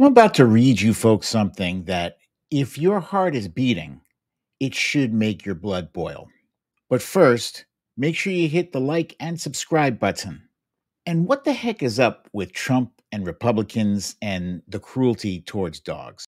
I'm about to read you folks something that, if your heart is beating, it should make your blood boil. But first, make sure you hit the like and subscribe button. And what the heck is up with Trump and Republicans and the cruelty towards dogs?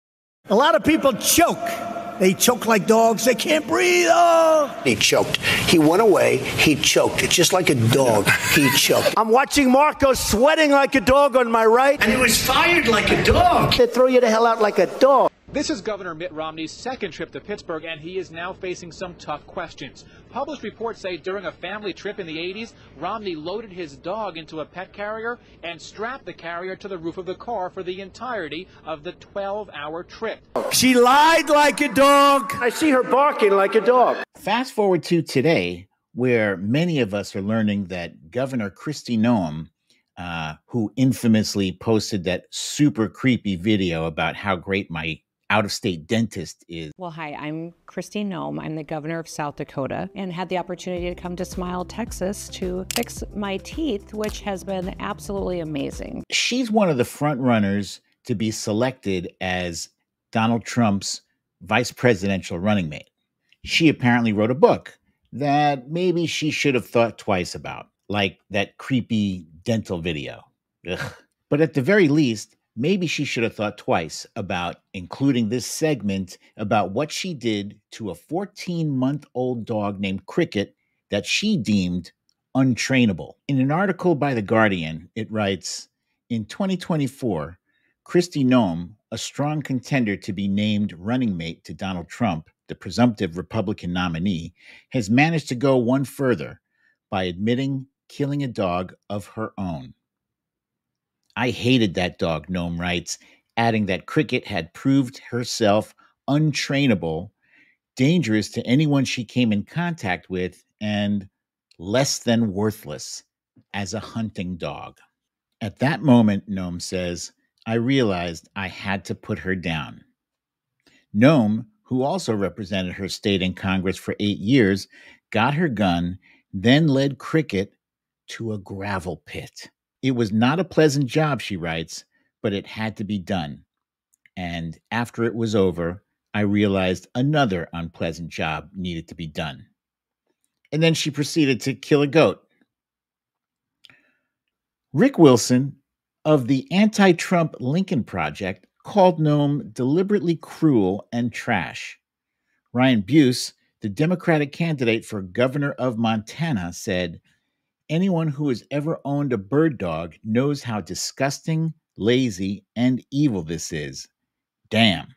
A lot of people choke. They choke like dogs. They can't breathe. Oh! He choked. He went away. He choked. It's just like a dog. He choked. I'm watching Marco sweating like a dog on my right. And he was fired like a dog. They throw you the hell out like a dog. This is Governor Mitt Romney's second trip to Pittsburgh, and he is now facing some tough questions. Published reports say during a family trip in the 80s, Romney loaded his dog into a pet carrier and strapped the carrier to the roof of the car for the entirety of the 12 hour trip. She lied like a dog. I see her barking like a dog. Fast forward to today, where many of us are learning that Governor Kristi Noem, uh, who infamously posted that super creepy video about how great my out of state dentist is. Well, hi, I'm Kristi Noem. I'm the governor of South Dakota and had the opportunity to come to Smile, Texas to fix my teeth, which has been absolutely amazing. She's one of the front runners to be selected as Donald Trump's vice presidential running mate. She apparently wrote a book that maybe she should have thought twice about, like that creepy dental video. Ugh. But at the very least, maybe she should have thought twice about including this segment about what she did to a 14 month old dog named Cricket that she deemed untrainable. In an article by The Guardian, it writes In 2024, Kristi Noem, a strong contender to be named running mate to Donald Trump, the presumptive Republican nominee, has managed to go one further by admitting killing a dog of her own. I hated that dog, Noem writes, adding that Cricket had proved herself untrainable, dangerous to anyone she came in contact with, and less than worthless as a hunting dog. At that moment, Noem says, I realized I had to put her down. Noem, who also represented her state in Congress for eight years, got her gun, then led Cricket to a gravel pit. It was not a pleasant job, she writes, but it had to be done. And after it was over, I realized another unpleasant job needed to be done. And then she proceeded to kill a goat. Rick Wilson of the anti Trump Lincoln Project called Noem deliberately cruel and trash. Ryan Busse, the Democratic candidate for governor of Montana, said, Anyone who has ever owned a bird dog knows how disgusting, lazy, and evil this is. Damn.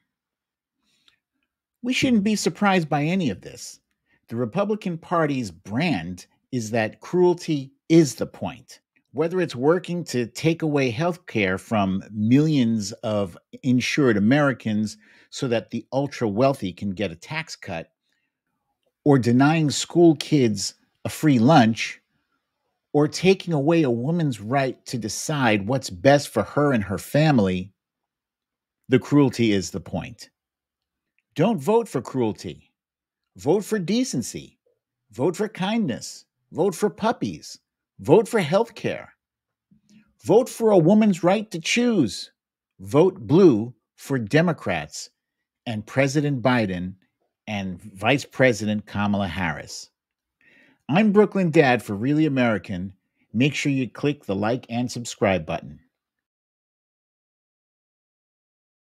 We shouldn't be surprised by any of this. The Republican Party's brand is that cruelty is the point. Whether it's working to take away health care from millions of insured Americans so that the ultra wealthy can get a tax cut, or denying school kids a free lunch, or taking away a woman's right to decide what's best for her and her family, the cruelty is the point. Don't vote for cruelty. Vote for decency. Vote for kindness. Vote for puppies. Vote for health care. Vote for a woman's right to choose. Vote blue for Democrats and President Biden and Vice President Kamala Harris. I'm Brooklyn Dad for Really American. Make sure you click the like and subscribe button.